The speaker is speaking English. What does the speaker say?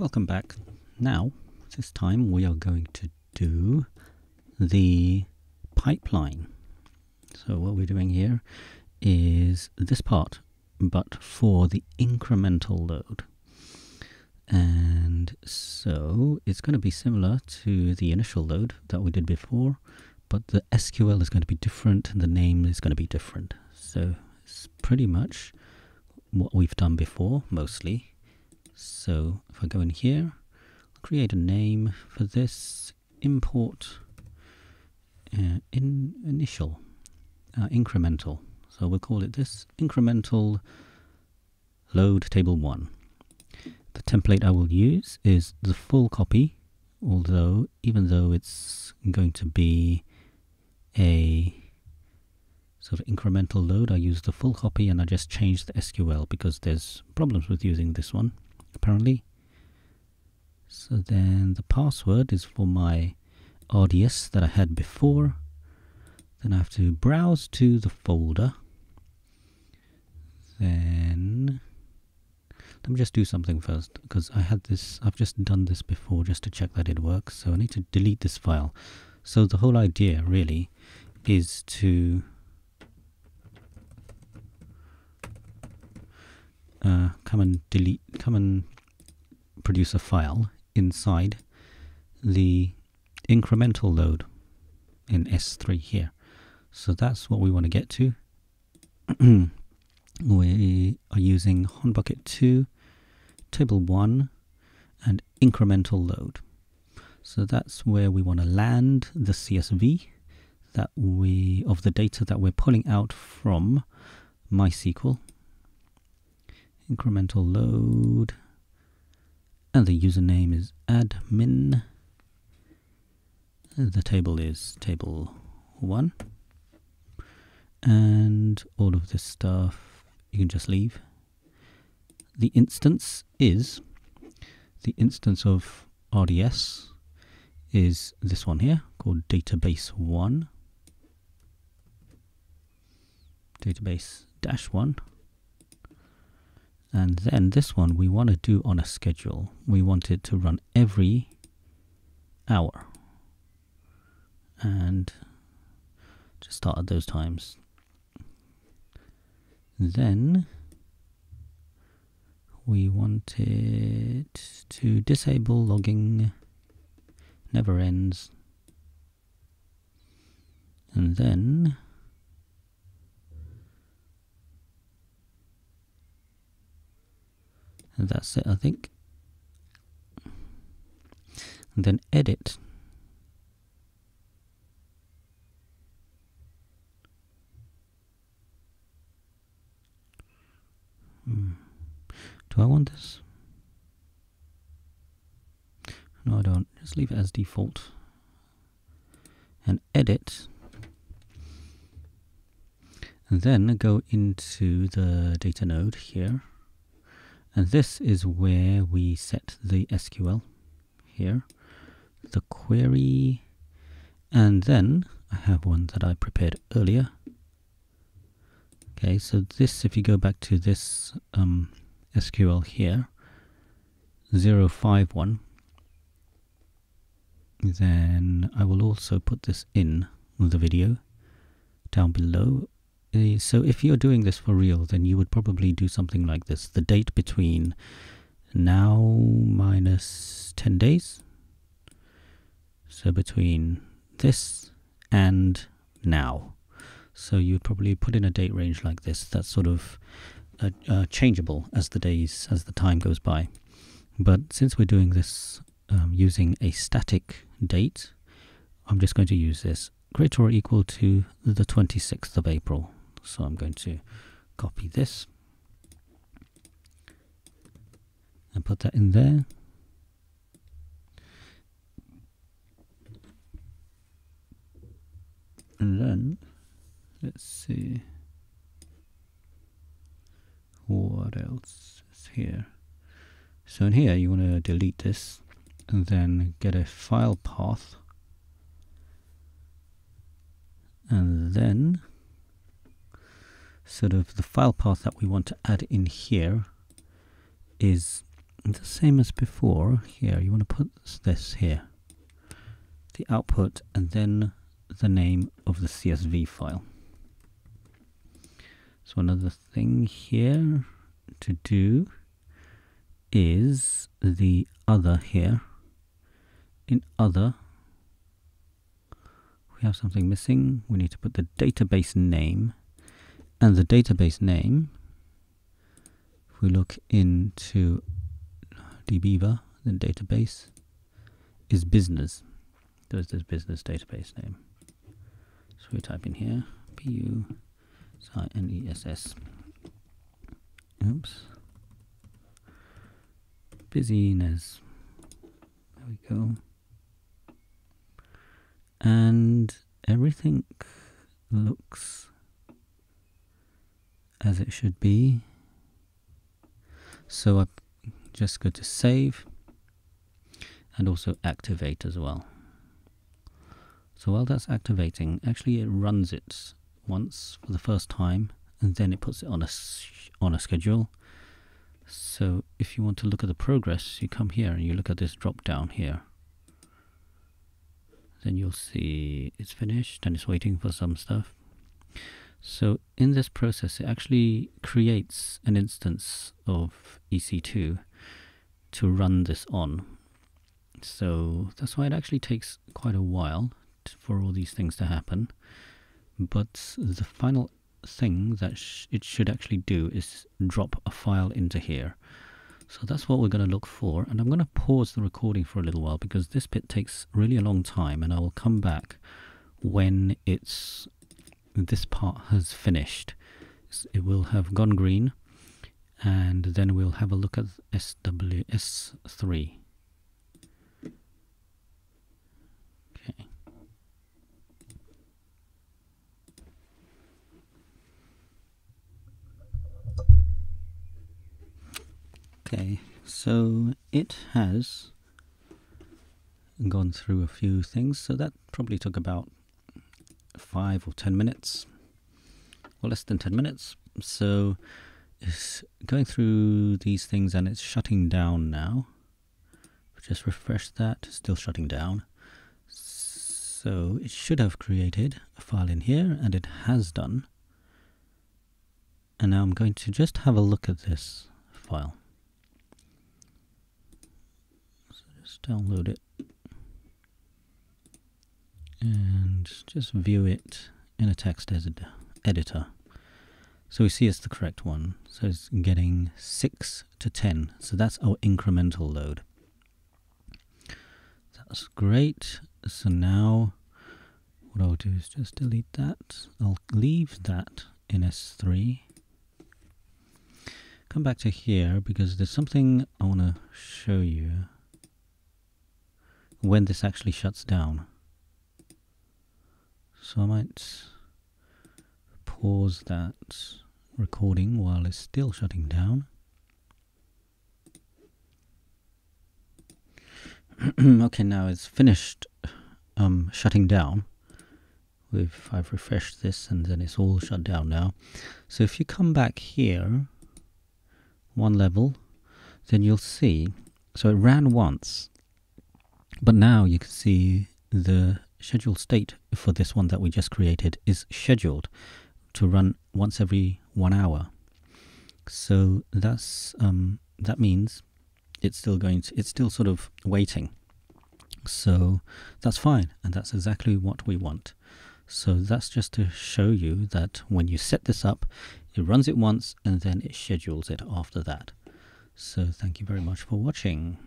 Welcome back. Now, this time we are going to do the pipeline. So what we're doing here is this part, but for the incremental load. And so it's going to be similar to the initial load that we did before, but the SQL is going to be different and the name is going to be different. So it's pretty much what we've done before, mostly. So if I go in here, I'll create a name for this import uh, in initial uh, incremental. So we'll call it this incremental load table 1. The template I will use is the full copy, although even though it's going to be a sort of incremental load, I use the full copy and I just change the SQL because there's problems with using this one apparently. So then the password is for my RDS that I had before. Then I have to browse to the folder. Then let me just do something first because I had this, I've just done this before just to check that it works. So I need to delete this file. So the whole idea really is to uh, come and delete, come and produce a file inside the incremental load in S3 here. So that's what we want to get to. we are using Honbucket 2, table 1, and incremental load. So that's where we want to land the CSV that we of the data that we're pulling out from MySQL incremental load. And the username is admin. The table is table 1 and all of this stuff you can just leave. The instance is the instance of RDS is this one here called database 1 database dash 1 and then this one we want to do on a schedule. We want it to run every hour. And just start at those times. Then we want it to disable logging never ends. And then that's it, I think. And then edit. Hmm. Do I want this? No, I don't. Just leave it as default. And edit. And then go into the data node here and this is where we set the SQL here, the query, and then I have one that I prepared earlier. Okay, so this, if you go back to this um, SQL here, 051, then I will also put this in the video down below uh, so if you're doing this for real, then you would probably do something like this. The date between now minus 10 days. So between this and now. So you'd probably put in a date range like this. That's sort of uh, uh, changeable as the days, as the time goes by. But since we're doing this um, using a static date, I'm just going to use this greater or equal to the 26th of April. So I'm going to copy this and put that in there. And then let's see what else is here. So in here you want to delete this and then get a file path and then sort of the file path that we want to add in here is the same as before. Here you want to put this here the output and then the name of the CSV file. So another thing here to do is the other here. In other we have something missing. We need to put the database name and the database name if we look into dbeaver the database is business. There's this business database name. So we type in here bu n e s s. Oops. Busyness. There we go. And everything looks as it should be. So I just go to save and also activate as well. So while that's activating actually it runs it once for the first time and then it puts it on a on a schedule. So if you want to look at the progress you come here and you look at this drop down here. Then you'll see it's finished and it's waiting for some stuff. So in this process, it actually creates an instance of EC2 to run this on. So that's why it actually takes quite a while for all these things to happen. But the final thing that sh it should actually do is drop a file into here. So that's what we're going to look for. And I'm going to pause the recording for a little while because this bit takes really a long time and I will come back when it's this part has finished. It will have gone green and then we'll have a look at SWS3. Okay. Okay, so it has gone through a few things, so that probably took about five or ten minutes, or less than ten minutes. So it's going through these things and it's shutting down now. Just refresh that, still shutting down. So it should have created a file in here, and it has done. And now I'm going to just have a look at this file. So just download it and just view it in a text editor. So we see it's the correct one. So it's getting 6 to 10. So that's our incremental load. That's great. So now what I'll do is just delete that. I'll leave that in S3. Come back to here because there's something I want to show you when this actually shuts down. So I might pause that recording while it's still shutting down. okay, now it's finished um, shutting down. We've, I've refreshed this and then it's all shut down now. So if you come back here, one level, then you'll see, so it ran once but now you can see the scheduled state for this one that we just created is scheduled to run once every one hour. So that's um, that means it's still going to, it's still sort of waiting. So that's fine, and that's exactly what we want. So that's just to show you that when you set this up, it runs it once and then it schedules it after that. So thank you very much for watching.